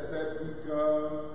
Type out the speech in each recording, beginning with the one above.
Blessed be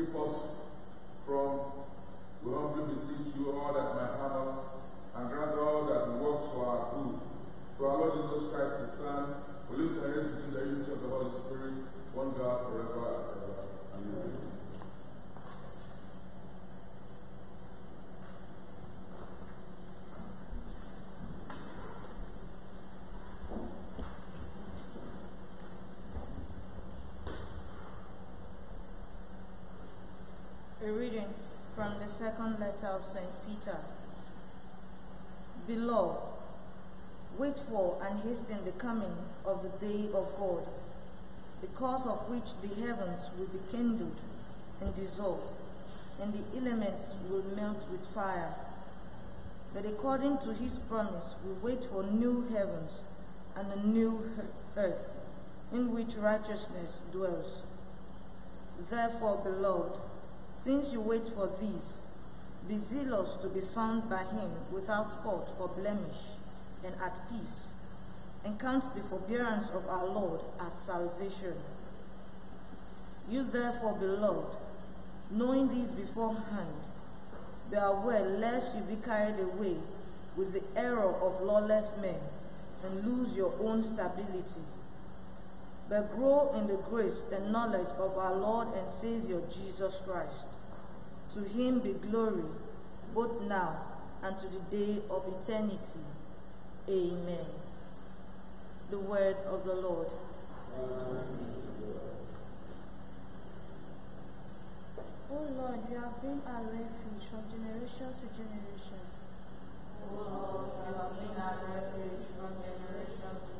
keep us from, we humbly beseech you, all that may harm us, and grant all that works for our good. Through our Lord Jesus Christ, His Son, who lives and reigns between the unity of the Holy Spirit, one God forever and ever. Amen. A reading from the second letter of St. Peter. Beloved, wait for and hasten the coming of the day of God, because of which the heavens will be kindled and dissolved, and the elements will melt with fire. But according to his promise, we wait for new heavens and a new earth, in which righteousness dwells. Therefore, beloved, since you wait for these, be zealous to be found by him without spot or blemish and at peace, and count the forbearance of our Lord as salvation. You therefore, beloved, knowing this beforehand, be aware lest you be carried away with the error of lawless men and lose your own stability but grow in the grace and knowledge of our Lord and Savior Jesus Christ. To him be glory, both now and to the day of eternity. Amen. The word of the Lord. O Lord, you have been our refuge from generation to generation. O Lord, you have been our refuge from generation to generation.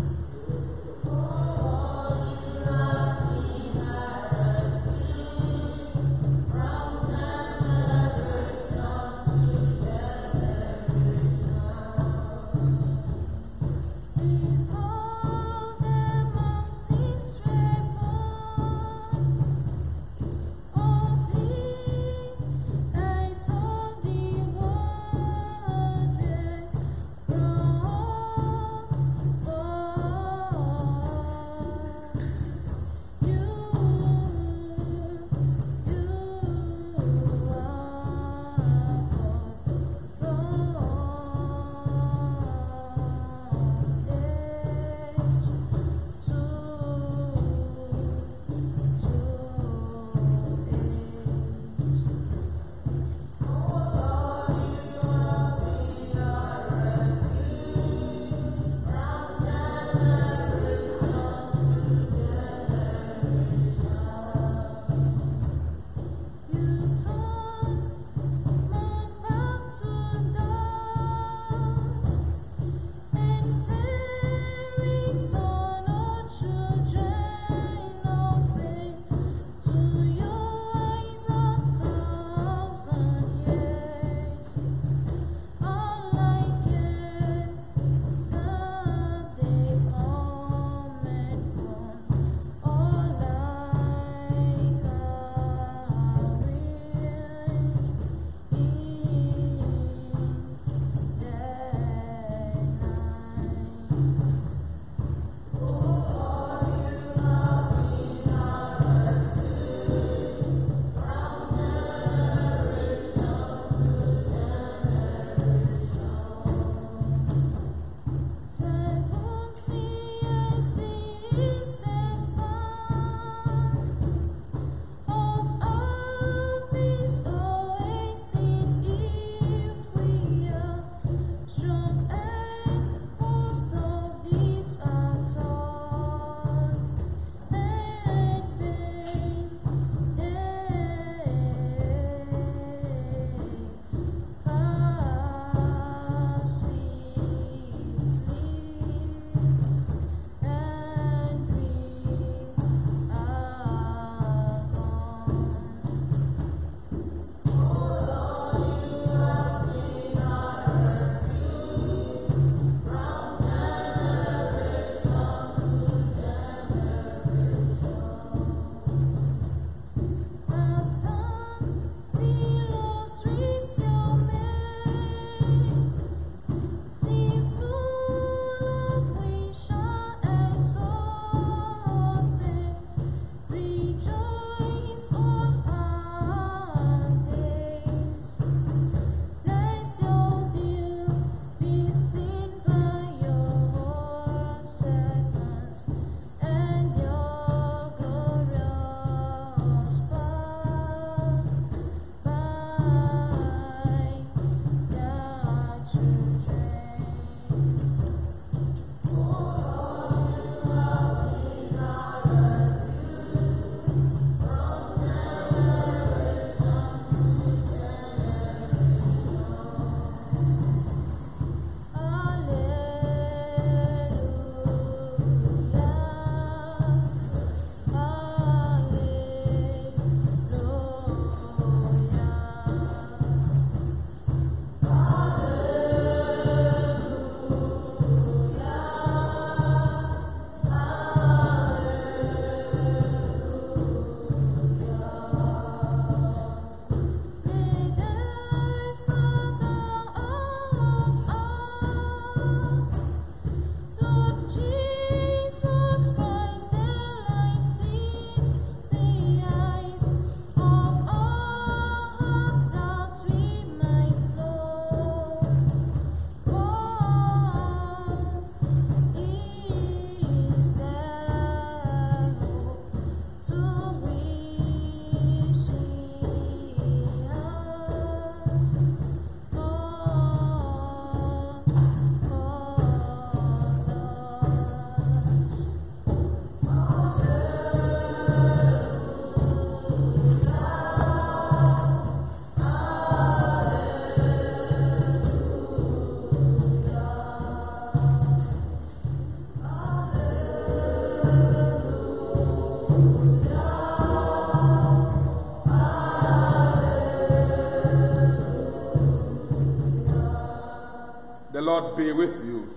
be with you.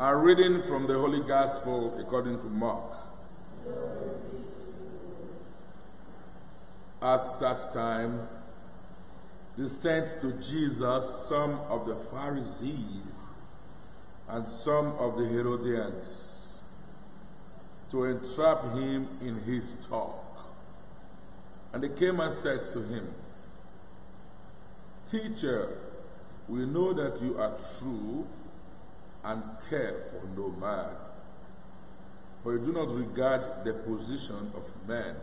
A reading from the Holy Gospel according to Mark. At that time, they sent to Jesus some of the Pharisees and some of the Herodians to entrap him in his talk. And they came and said to him, Teacher, we know that you are true and care for no man, for you do not regard the position of men,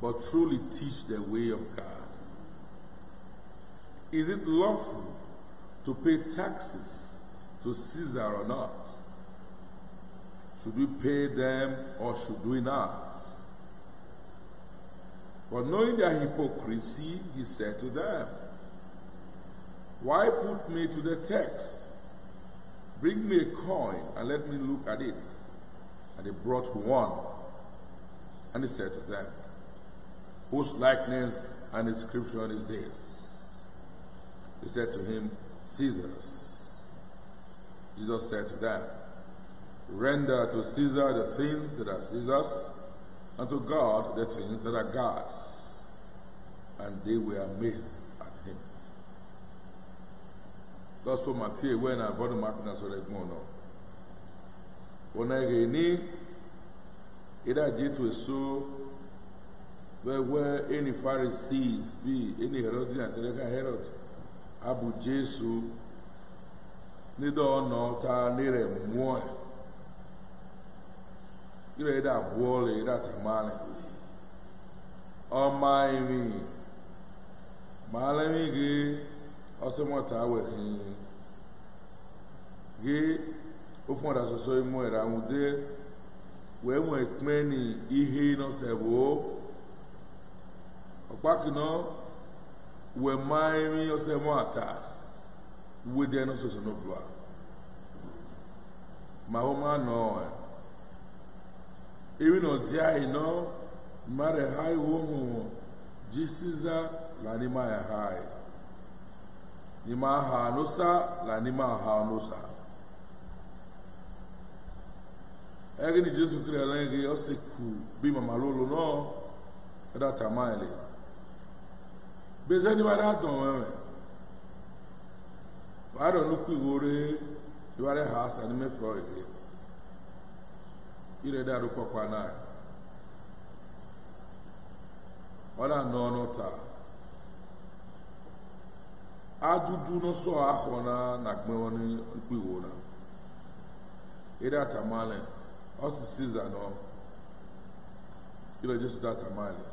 but truly teach the way of God. Is it lawful to pay taxes to Caesar or not? Should we pay them or should we not? But knowing their hypocrisy, he said to them, Why put me to the text? Bring me a coin and let me look at it. And they brought one. And he said to them, Whose likeness and inscription is this? They said to him, Caesar's. Jesus said to them, Render to Caesar the things that are Caesar's, and to God the things that are God's. And they were amazed at him. Gospel Matthew, when I bought him up in a sort of mono. When I get it I did to a so where were any Pharisees be any Herodians, and Herod, Abu Jesu, neither no ta nere moe. Ire da buole, da ọsẹ mọta awẹ hin ge wofɔ ɖasɔsɔ yi mɔ yi ɖa ŋu de wòye mɔ ekpɛ ni ihe nɔ sɛ wo. Ɔkpaki nɔ wòye mae mi ɔsɛ mɔ ata wòye de nɔ sɔsɔ nɔ blua mawo ma nɔ ɛ ewi nɔ dia yi nɔ ma ɖe ha yi wo ŋu dzisiza la ni ma yɛ ha yi nimahanusa na nimahanusa ẹgbẹ́ ni jésù kiri ẹlẹ́yìn ọ sì bí màmá lólo náà ẹ ta máìlì gbèsè ni wàá dá dùn mẹ́mẹ́ wàá dùn ní kú ìwúre ìwárẹ̀ ha sani mẹ́fọ́ ìrẹ́ ìrẹ́ dàrú pọ̀pọ̀ náà ọ̀là nọ́ọ̀nù ta adudu no so a ahɔ na n'agbɛwɔ no ekpe na. Ede atamale ɔsi siza no ilẹ̀ jésù dá atamale.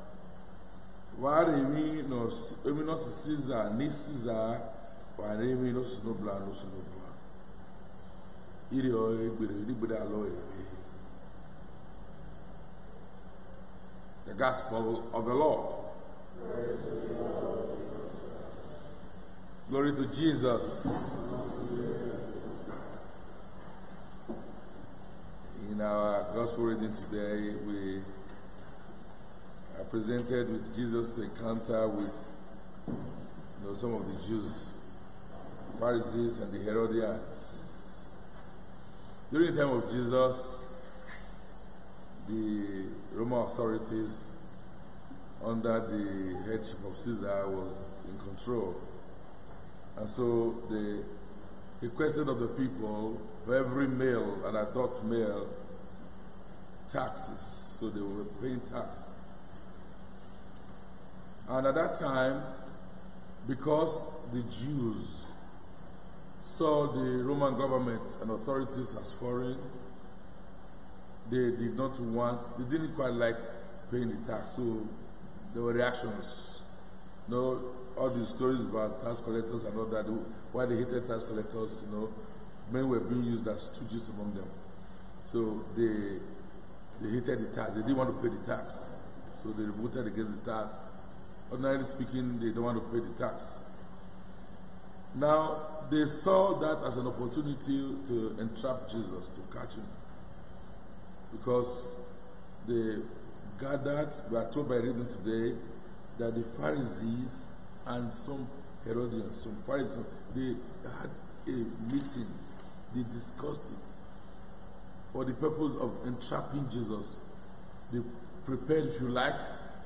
Wàhálà èmi nà èmi nà ɔsi siza ní siza wàhálà èmi nà ɔsi nobla nà ɔsi nobla. Iri ɔ egbere egbere alɔ ebe the gospel of the lord. Praise Glory to Jesus. In our gospel reading today, we are presented with Jesus' encounter with you know, some of the Jews, Pharisees, and the Herodians. During the time of Jesus, the Roman authorities under the headship of Caesar was in control. And so they requested of the people for every male and adult male taxes. So they were paying tax. And at that time, because the Jews saw the Roman government and authorities as foreign, they did not want, they didn't quite like paying the tax. So there were reactions. No, all the stories about tax collectors and all that, why they hated tax collectors, you know, men were being used as stooges among them. So they they hated the tax. They didn't want to pay the tax. So they voted against the tax. Ordinarily speaking, they don't want to pay the tax. Now, they saw that as an opportunity to entrap Jesus, to catch him. Because they gathered, we are told by reading today, that the Pharisees and some Herodians, some Pharisees, they had a meeting. They discussed it for the purpose of entrapping Jesus. They prepared, if you like,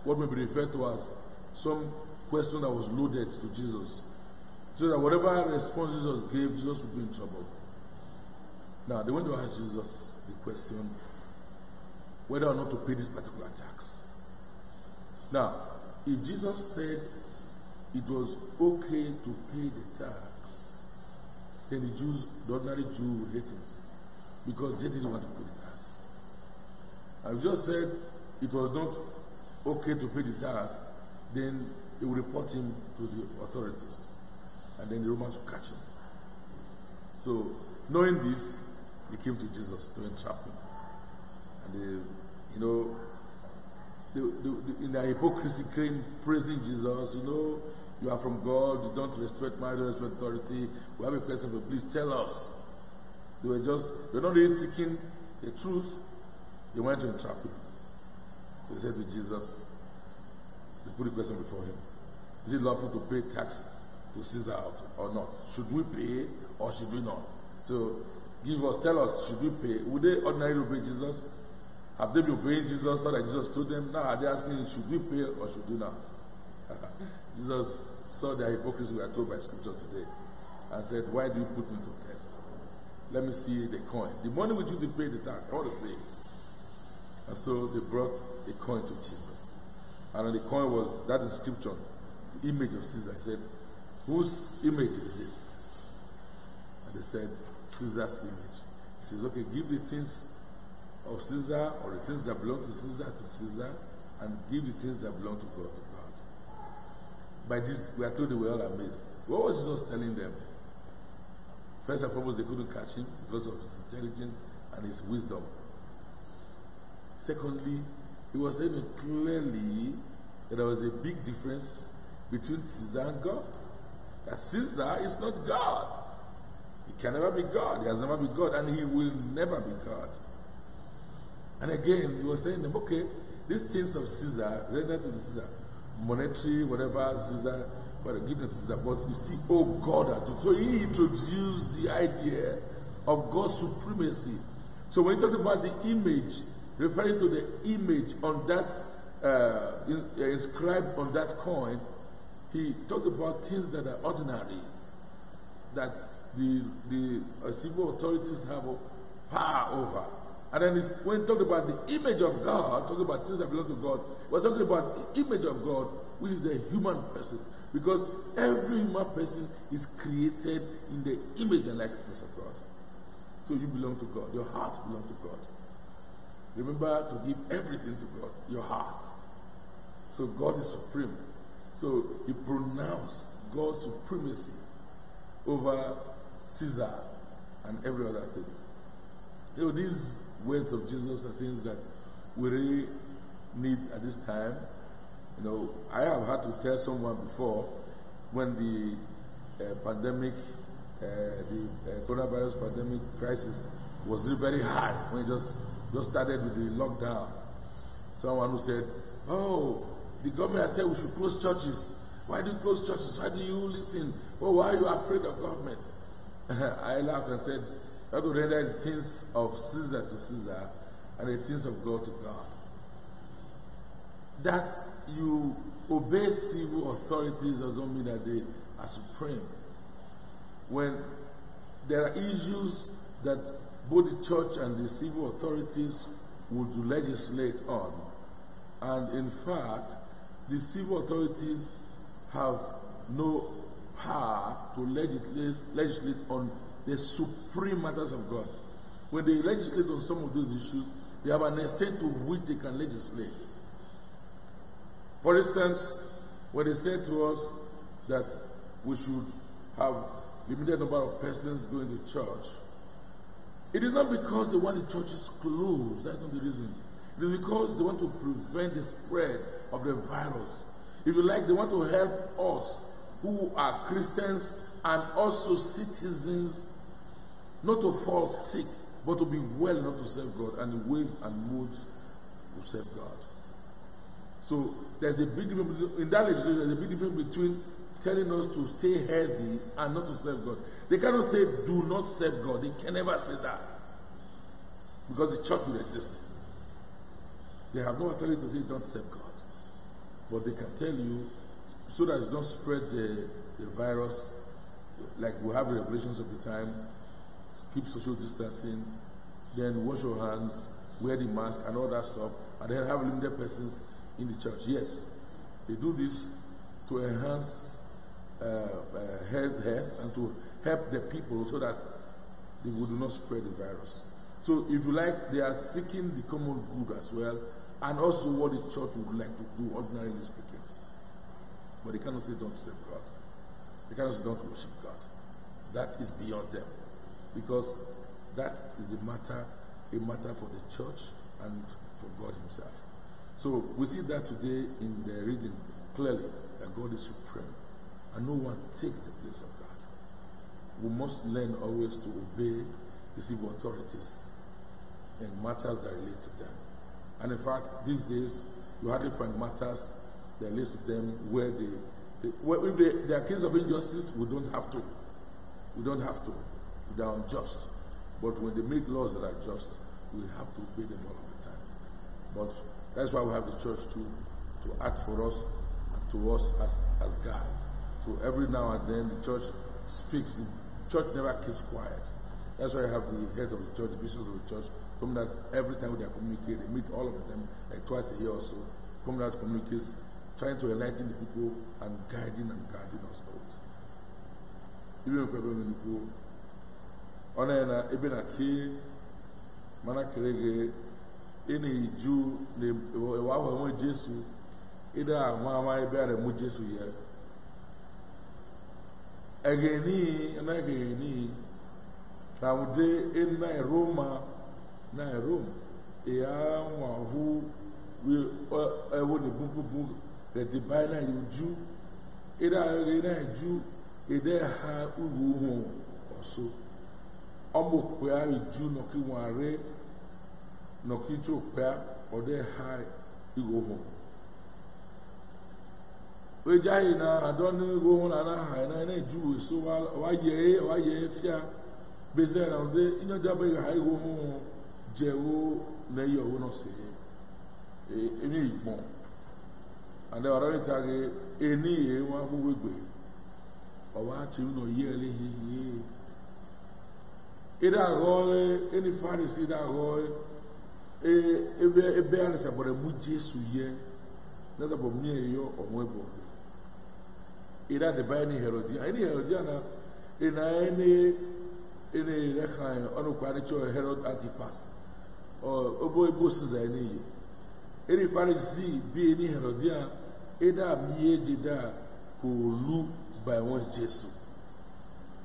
what may be referred to as some question that was loaded to Jesus. So that whatever response Jesus gave, Jesus would be in trouble. Now, they went to ask Jesus the question whether or not to pay this particular tax. Now, if Jesus said it was okay to pay the tax, then the Jews, the ordinary Jew, hate him because they didn't want to pay the tax. I've just said it was not okay to pay the tax, then they will report him to the authorities, and then the Romans will catch him. So, knowing this, they came to Jesus to entrap him. And they, you know, they, they, in their hypocrisy came praising Jesus, you know, you are from God, you don't respect my, don't respect authority. We have a question, but please tell us. They were just, they were not really seeking the truth, they went to entrap him. So he said to Jesus, they put a question before him Is it lawful to pay tax to Caesar or not? Should we pay or should we not? So give us, tell us, should we pay? Would they ordinarily obey Jesus? Have they been obeying Jesus so that Jesus told them? Now are they asking, should we pay or should we not? Jesus saw their hypocrisy we are told by scripture today and said, Why do you put me to test? Let me see the coin. The money which you pay the tax, I want to see it. And so they brought a coin to Jesus. And on the coin was that inscription, the image of Caesar. He said, Whose image is this? And they said, Caesar's image. He says, Okay, give the things of Caesar or the things that belong to Caesar to Caesar, and give the things that belong to God to God. By this, we are told they were all amazed. What was Jesus telling them? First and foremost, they couldn't catch him because of his intelligence and his wisdom. Secondly, he was saying clearly that there was a big difference between Caesar and God. That Caesar is not God. He can never be God. He has never been God, and he will never be God. And again, he was saying them, okay, these things of Caesar, render to Caesar, monetary, whatever Caesar, but give them to you see, oh God, so he introduced the idea of God's supremacy. So when he talked about the image, referring to the image on that uh, uh, inscribed on that coin, he talked about things that are ordinary, that the the uh, civil authorities have power over. And then when he talked about the image of God, talking about things that belong to God, was talking about the image of God, which is the human person. Because every human person is created in the image and likeness of God. So you belong to God. Your heart belongs to God. Remember to give everything to God, your heart. So God is supreme. So he pronounced God's supremacy over Caesar and every other thing. You know, these words of Jesus are things that we really need at this time. You know, I have had to tell someone before when the uh, pandemic, uh, the uh, coronavirus pandemic crisis was really very high, when it just, just started with the lockdown. Someone who said, Oh, the government has said we should close churches. Why do you close churches? Why do you listen? Oh, why are you afraid of government? I laughed and said, Have to render the things of Caesar to Caesar and the things of God to God. That you obey civil authorities does not mean that they are supreme. When there are issues that both the church and the civil authorities would legislate on, and in fact, the civil authorities have no power to legislate, legislate on the supreme matters of God. When they legislate on some of those issues, they have an extent to which they can legislate. For instance, when they said to us that we should have limited number of persons going to church, it is not because they want the churches closed. That's not the reason. It is because they want to prevent the spread of the virus. If you like, they want to help us who are Christians and also citizens not to fall sick, but to be well not to serve God, and in ways and modes to serve God. So there's a big difference in that legislation. There's a big difference between telling us to stay healthy and not to serve God. They cannot say, do not serve God. They can never say that. Because the church will resist. They have no authority to say, don't serve God. But they can tell you, so that it don't spread the, the virus, like we have regulations of the time, keep social distancing, then wash your hands, wear the mask, and all that stuff, and then have limited persons in the church. Yes, they do this to enhance uh, uh, health, health and to help the people so that they would not spread the virus. So, if you like, they are seeking the common good as well, and also what the church would like to do, ordinarily speaking. But they cannot say, don't serve God. They cannot say, don't worship God. That is beyond them. Because that is a matter, a matter for the church and for God Himself. So we see that today in the reading clearly that God is supreme and no one takes the place of God. We must learn always to obey the civil authorities in matters that relate to them. And in fact, these days, you hardly find matters that relate to them where they, they where if they, are cases of injustice, we don't have to. We don't have to. They are unjust. But when they make laws that are just, we have to obey them all of the time. But that's why we have the church to, to act for us and to us as, as guide. So every now and then the church speaks. The church never keeps quiet. That's why I have the heads of the church, bishops of the church, come out every time they are communicating, they meet all of them like twice a year or so, come out communicates, trying to enlighten the people and guiding and guiding us out. Even when people onena ebenati mana kerege ina-eju ewe ahụ enwe jesu ịda ama ama ebe a na-emu jesu ya. Egeni na egeni ka ụdị e na e roma na e rom ya nwa hụ ewu na ebububu na eju ịda egeni na eju ịda ha uru uhu omokpea iju noki ware noki chokpea ode ha igomo wejayi na adoni igomo na na ha na na iju so wa ye wa ye fia beze na ode inyo jabe ha igomo jewo na yo wo no e, e ni igbon ande ọ̀rọ̀ níta ge eni ye wọn fún wegbe. Ọwọ́ àti ìrìnà yí ẹ léyìn yìí ida ghɔle eni farisi da ghɔle ee ebe ebe alisa bɔre mu jesu yɛ nasa bɔ mie yɔ ɔmo ebɔ ida deba eni herodi eni herodi na e ina eni eni yɛrɛ kan ɔno kɔ anitsɔ herod antipas. Ɔ ebo ebo siza eni yɛ eni farisi bi eni herodi a ida mie dze da ko lu ba wɔn jesu.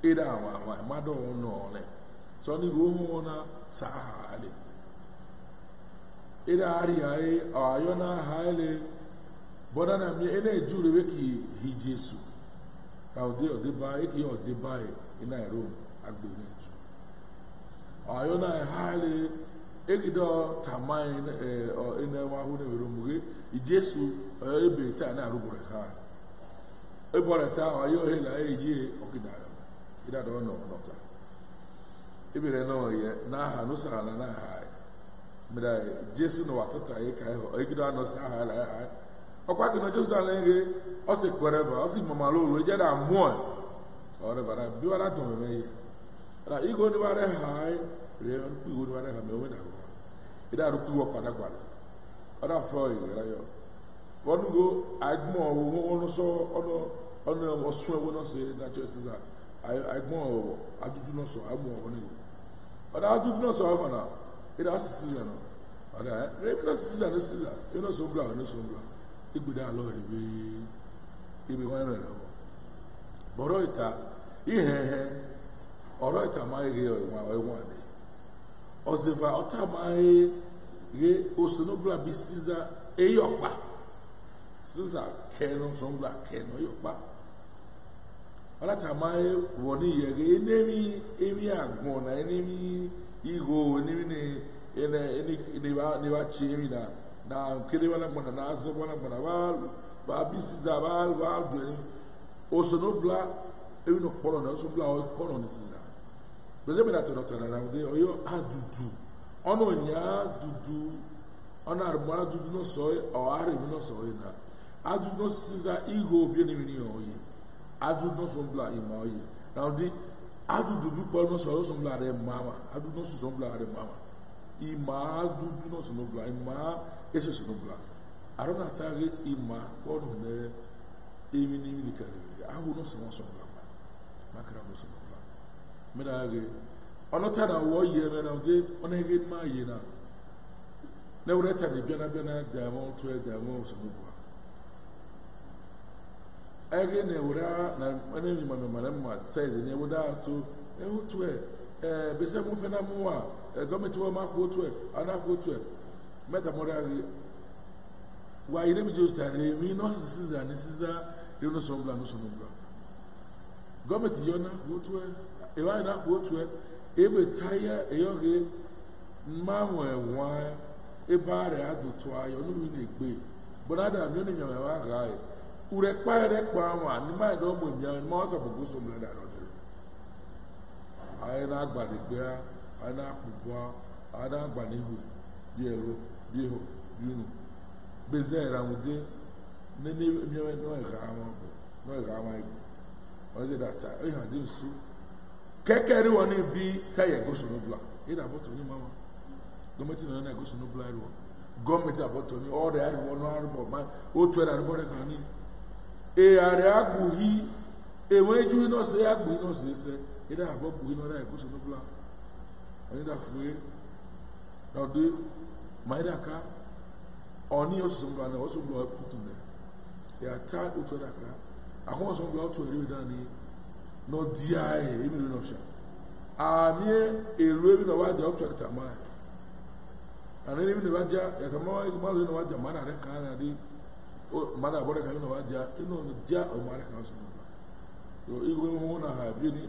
Ida awon awon ma dɔn wɔn nɔ. soniga ohuna sahale ina ariyaye ayona hale bona na mi ene jure we ki hi Jésù rawde ode ba e ki ode ba e ina e Rome agbe ni ju ayona hale egido tamai eh e, o ina wa hu ne Rome ge Jésù ebe ta na rubure ha ebore ta. E Ayo hela eje okidara ida do no nota ibere na oye n'aha nụsara na n'aha mere jesu n'ụwa tụtara ya ka ịhụ egide anụsị aha ala ha ọkwa gị na jesu ala ihe ọ sị kwere ba ọ sị mamala ulu ejeda mụọ ọrịbara biwara domeme ihe. Na igwe onibara ha rie nnukwu igwe onibara ha mewe na ụwa ịda arụkwu iwe ọkwada gwara ọda afọ ịghara ya ọnụgo agụmọ ọwụwụ ọnụ sọ ọnụ ọnụ ọsụ ewu nọsọ na chọọ esiza ọwụwụ ajụjụ nọsọ agụmọ ọwụwụ ɔda atutu na sɔɔ kɔnɔ ɛda asisi la no ɔda ɛ rɛbi na sisi la no sisi la yɛ na sɔɔ gula ɔna sɔɔ gula egbe da alɔ ɔdi wee ebe wɔn ɛna ɛna wɔ bɔrɔ ita ihɛhɛ ɔrɔ ita maa yi yɛ ɔyɛ wɔn adi ɔsèfà ɔta maa yi yɛ osonu gula bi sisa eyi ɔkpa sisa kɛ no sɔɔ gula kɛ no eyi ɔkpa alákàmáyé wọ̀ ní ìyẹ̀gẹ́ ẹnẹ́mí ẹmí àgbọ̀n náà ẹnẹ́mí ìgò ẹnẹ́mí ní ẹnẹ́ ẹnẹ́ bá tsi ẹmí náà náà kéde wọn náà gbọ̀nà náà azẹ wọn náà gbọ̀nà bá bá bí siza bá bá dùn ẹni. Osonobla ẹmí nọ kpọlọ náà osonobla ọ kpọlọ ní siza gbèsè mi nàtọ̀ dọ̀tọ̀ nàdà ọ̀dẹ ọ̀yọ́ adudu ọ̀nà ònyà dudu ọ̀nà àrùmọ́ra dudu náà sọ ọ̀ àrèmí náà sọ ọ̀yẹ́ náà. Adudu náà siza ìgò obi ẹni mi ni ọ̀yẹ́ adudnosombla imaoye raundi adududukpɔnusɔrɔsombla rɛ mama adudnososombla rɛ mama ima adudunosonombla ima esosonombla arona taage ima kpɔnu nɛ eminimini kɛrɛfɛ ahonosomɔsombla ma makaramosonombla mɛdaage ɔnɔtana wɔ yɛ mɛ raundi ɔnɛge ma yena ne wɛrɛ ta ne biana biana dɛmɔ tɔɛ dɛmɔ sonombla ege na ewere na onye nyi mara mma saịdị na ewodo atụ. Otu ee besa mfe na mmụọ a gọọmenti wọma akwụ otu ana akwụ otu metamọrọ agị wa ire mi jesus tare mi no sisiza ni sisiza ire no sombla no sombla gọọmenti yọ na akwụ otu e wa na akwụ otu ebe taya eyoge mmanwụ enwa ebe arịa adụtụ ayọ n'ụmụ na-egbe. Bụnada m yọ na nyamawa agha ya. ure kpaere kpaa nwa anụmanụ ụmụ ya ma ọ sọpụrụ usoro ya dọjụrụ anyị na-agbalịgbe anyị na-akpụpụ anyị na-agbalịgwe dị elu dị ihu bezera ụdị nne mmewe ama bụ n'oge ama igbo ọzọ data ịha dị nso kekere wọn bi ha yẹ gosi n'ụbụla ị na-abụtọ onye mama gọọmenti na na-egosi n'ụbụla rụọ gọọmenti abụtọ onye ọrịa arụbọ n'arụbọ ma otu arụbọ rẹ kan niile èèyàn àgbòhí èèwọ̀n ejú iná ṣe àgbòhí náà ṣe é ṣe ilé àgbọ̀ gbòhí náà láì kó ṣe ní búlá onídà fúwé lọ́dún maida ká. Ọ̀ní ọ̀ṣọ̀ṣọ̀ ńlá náà ọ̀ṣọ̀ ńlá kùtùn rẹ̀ yàtá òtún ẹ̀dá ká. Àwọn ọ̀ṣọ̀ ńlá ọ̀tún ẹ̀rí ìdá ni nọ di ààyè èmi lónìí ọ̀ṣà àmì èrò èmi náà wájà ọ̀tún ẹ̀dá tàmáà àná èmi náà wájà ẹ̀tàmáà èmi náà wájà mánà rẹ̀ kàn án náà mmadụ abụọ ka nọba ji ji ụmarị ka nsọ igwe hụ na ha biri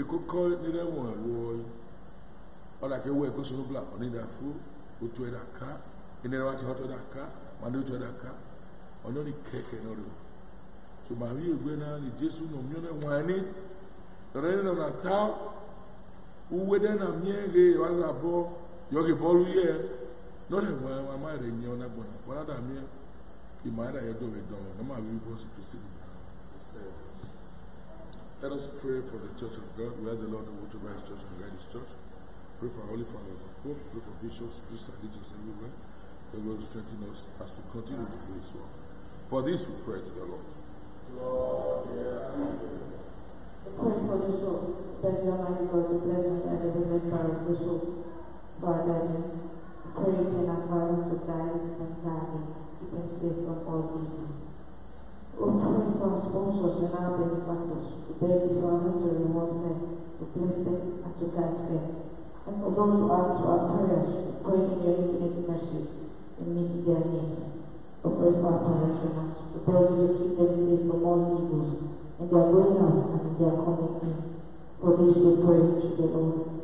ekokọ nire nwere wụọ ọ na ka ewe egosi ụbụla ọ niile afụ otu ede aka enyere nwa chọrọ ede aka ma ndị otu ede aka ọnụ ni keke nọrọ so ma hụ igwe e na ni jesu na omi onye nwa ni rere nọ na taa uwe dị na mie ghe ịwa na abụọ yọ gị bọọlụ ihe nọrọ enwe ama ere nye ọ na gbọna da mie. Ima yɛrɛ yɛ dɔw yɛ dɔn na ma bi bɔ si kristi ni Let us pray for the Church of God. We ask the Lord to over His church and guide His church. Pray for Holy Father of the Pope. Pray for bishops, priests, and leaders everywhere. The Lord strengthen us as we continue to do His work. For this we pray to the Lord. Pray for the soul, that the Almighty God, the blessed and the remember of the soul, for our guardian, courage and our Father to guide and safe from all evil. O pray for our sponsors and our benefactors, who bear the Father to reward them, to bless them and to guide them. And for those who ask for our prayers, pray in your infinite mercy and meet their needs. We pray for our parishioners, we pray you to keep them safe from all evils, in their going out and in their coming in. For this we pray to the Lord.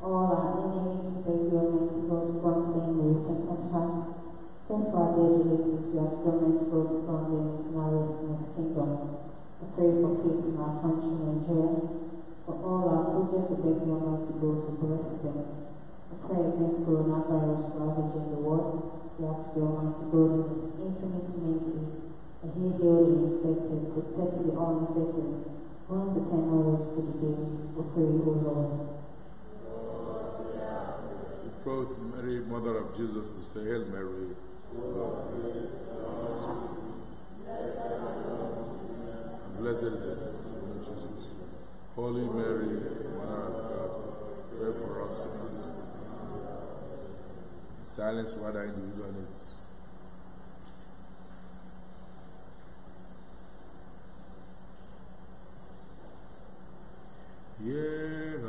All our enemies, beg your mercy, God, grant them a repentant heart. Pray for our dead relatives who still meant to go to God them in our rest in His kingdom. I pray for peace in our country, and Nigeria. For all our projects, we beg your Almighty God to bless them. I pray against coronavirus ravaging the world. We ask the Almighty God in His infinite mercy that He heal the infected, protect the uninfected, grant eternal rest to the day. We pray, O Lord. Both Mary, Mother of Jesus, to say, Hail Mary. And blessed is the fruit of Jesus. Holy Mary, Mother of God, pray for us sinners. Silence what our individual needs. Hear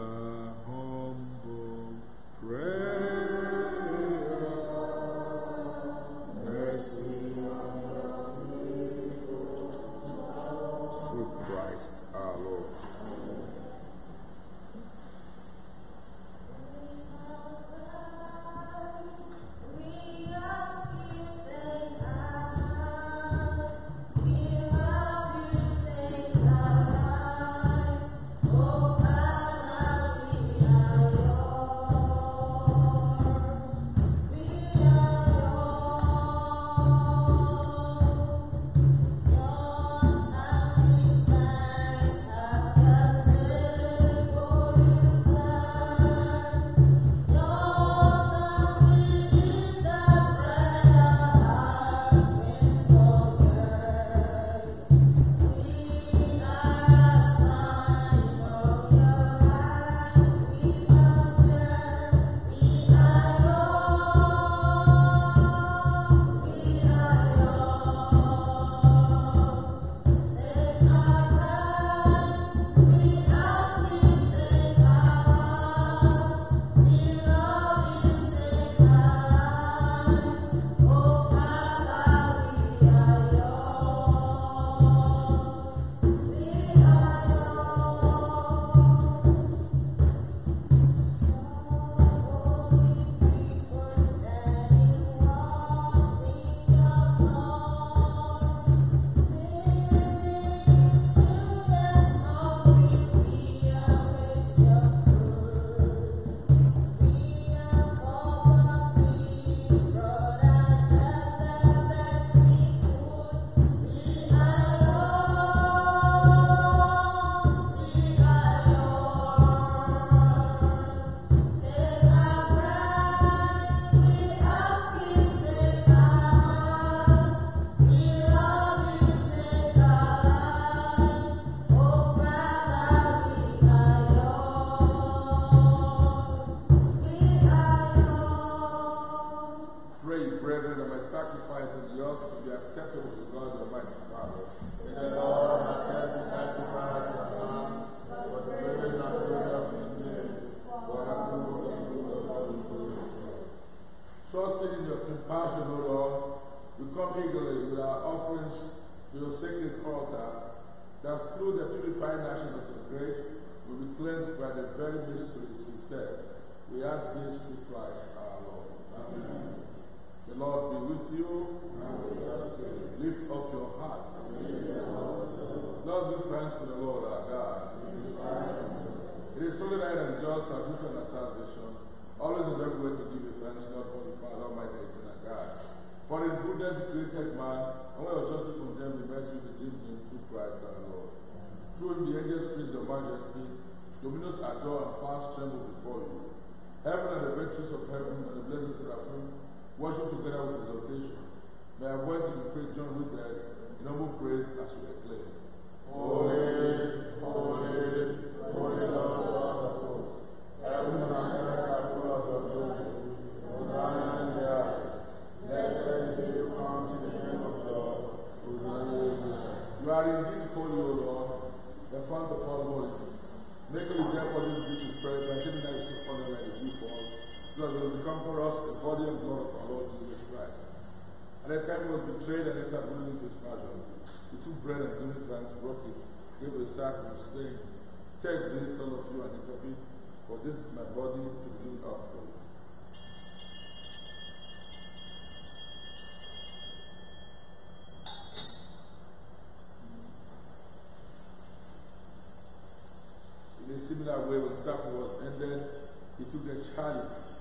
We ask this through Christ our Lord. Amen. The Lord be with you. Lift up your hearts. Let us give thanks to the Lord our God. It is truly right and just and good and our salvation, always and everywhere to give you thanks, Lord the Father, Almighty, eternal God. For in goodness you created man, and we are justly condemned in mercy with redeemed him through Christ our Lord. Through the angels praise your majesty, dominions adore and powers tremble before you. Heaven and the virtues of heaven and the blessed seraphim worship together with exaltation. May our voices be praised, join with us in humble praise as we acclaim. Holy, holy, holy Lord of hosts, heaven and earth are full of your glory. Hosanna in the highest. Blessed is he who comes in the name of the Lord. Hosanna in the highest. You are indeed holy, O Lord, the fount of all holiness. Make us therefore this of prayer, by giving us the Father that it will become for us the body and blood of our Lord Jesus Christ. At the time he was betrayed and entered into his passion, he took bread and giving thanks, broke it, gave the disciples, saying, Take this, all of you, and eat of it, for this is my body to be given up for you. In a similar way, when supper was ended, he took the chalice,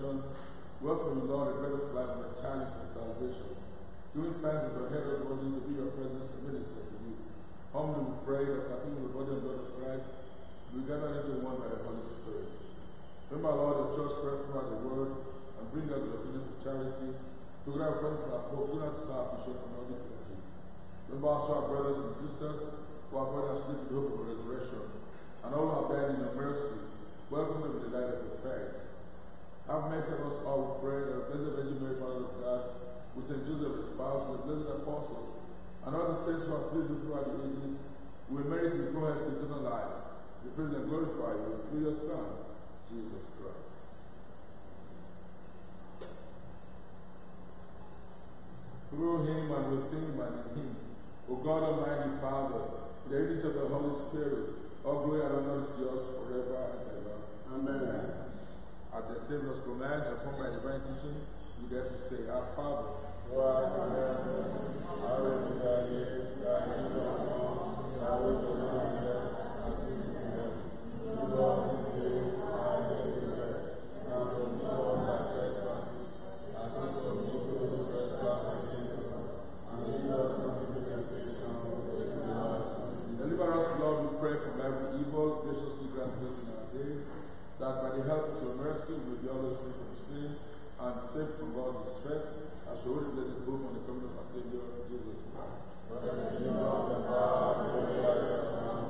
resurrection, welcome you, Lord, the bread of life and the chalice of salvation. Giving thanks with your head of body to be your presence and minister to you. Humbly we pray that participating the body and blood of Christ, we gather into one by the Holy Spirit. Remember, Lord, the church spread throughout the world and bring to the fullness of charity. Together, our friends, our hope, do not serve bishop and all the clergy. Remember also our brothers and sisters who have fallen asleep in the hope of resurrection, and all have died in your mercy. Welcome them to the light of your face. Have mercy on us all, we pray, that the Blessed Virgin Mary, Mother of God, with St. Joseph, his spouse, with the blessed apostles, and all the saints who have pleased you throughout the ages, we merit to be co-heirs to eternal life. We praise and glorify you through your Son, Jesus Christ. Through him and with him and in him, O God Almighty Father, the unity of the Holy Spirit, all glory and honor is yours forever and ever. Amen. At the Savior's command and from my divine teaching, we dare to say, Our Father, who art in heaven, hallowed be thy name, thy kingdom come, thy will be done on earth as it is in heaven. Give us this day our daily bread, and forgive us our mercy will be always free from sin and safe from all distress, as we hold the blessed hope on the coming of our Savior, Jesus Christ. The the and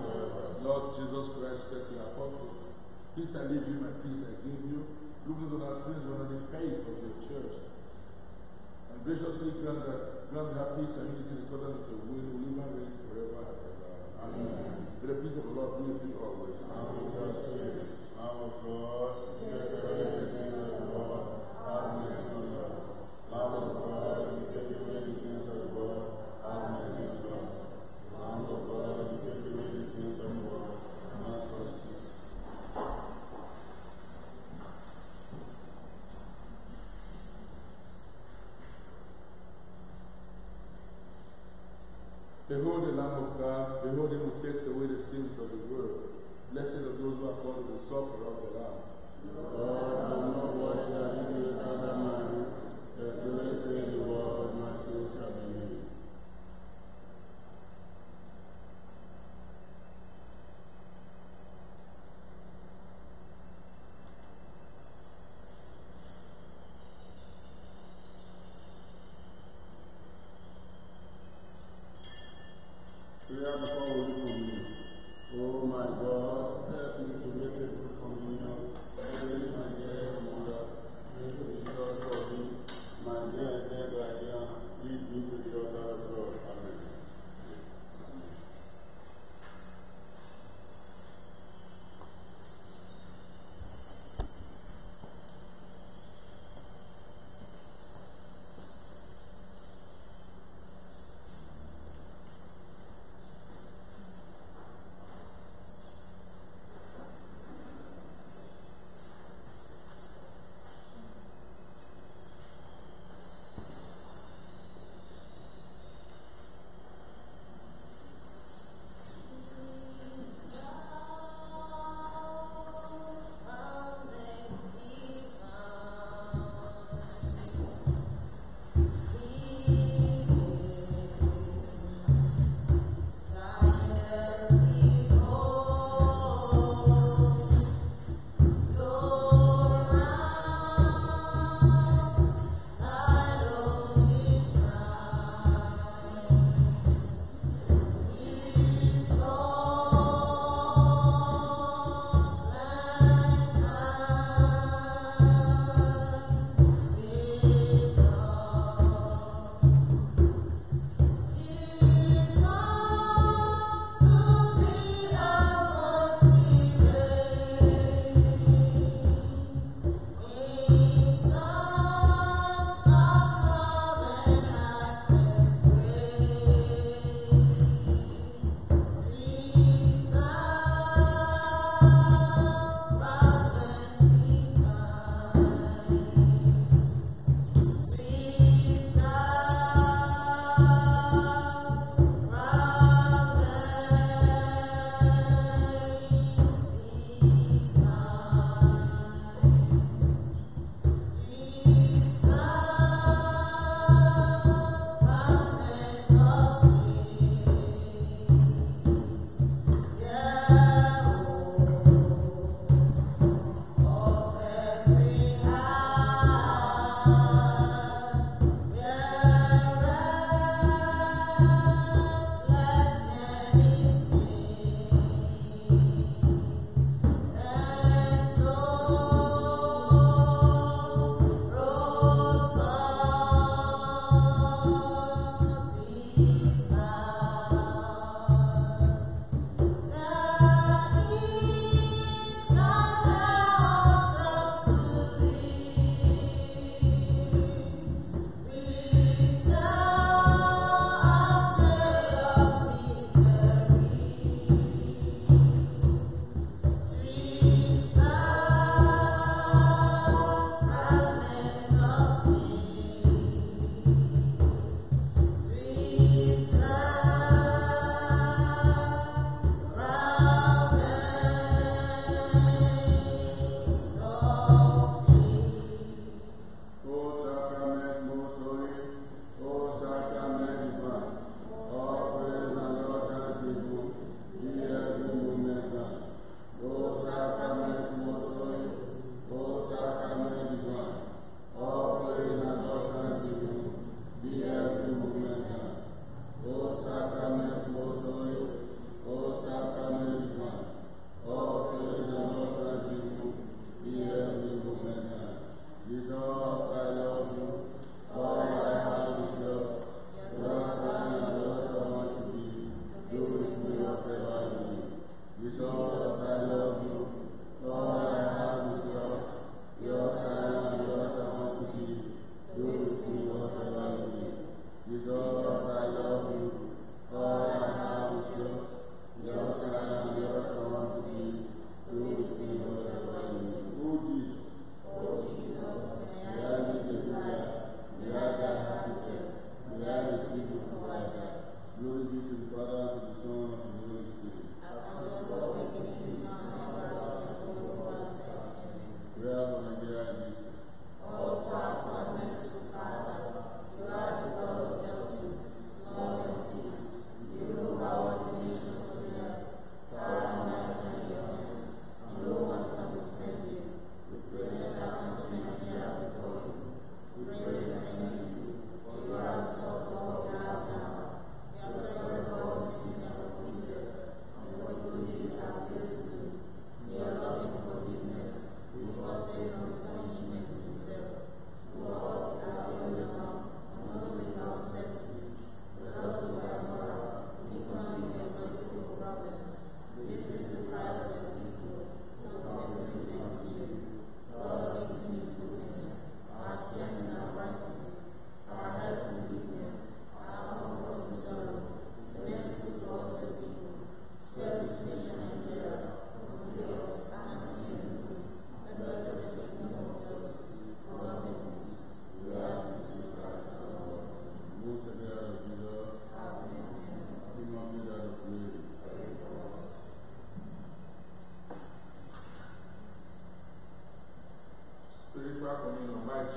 the. Lord Jesus Christ said to your apostles, Peace I leave you, my peace I give you. Look on our sins, on the faith of your church. And graciously grant that grant her peace and unity according to your will, who live and reign forever and ever. Amen. May the peace of the Lord be with you always. And Behold the Lamb of God, behold him who takes away the sins of the world. Blessed are those who are called to the supper of the Lamb. Lord, I worthy that you may enter my roots, but only say the word,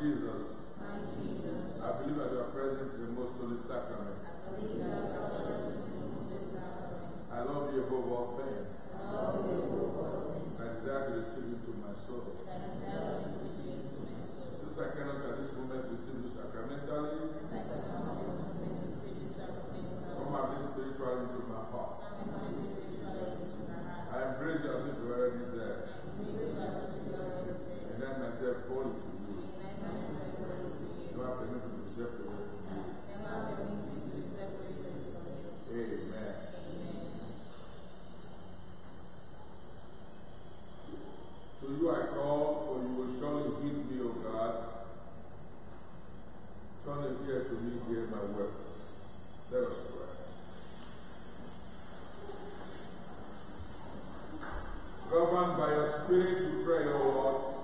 Jesus, I believe that you are present in the most holy sacrament. I love you above all things. I desire to receive you into my soul. Since I cannot at this moment receive you sacramentally, come at least spiritually into my heart. I embrace you as if you were already there. And then myself holy to you. You permission to be separated from you. Amen. To you I call, for you will surely heed me, O God. Turn ear to me, hear my words. Let us pray. Governed by your Spirit, we pray, O Lord,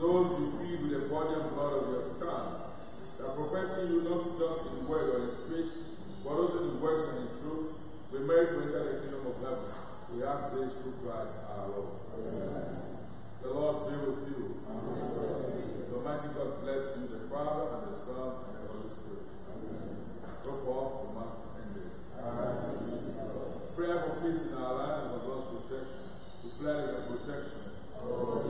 those you feed with the body and blood of your Son, that professing you not just in word or in speech, but also in works and in truth, we to enter the kingdom of heaven. We ask this through Christ our Lord. The Lord be with you. The Almighty God bless you, the Father, and the Son, and the Holy Spirit. Go forth, the Mass is ended. Prayer for peace in our land and for God's protection. We fly your protection. Our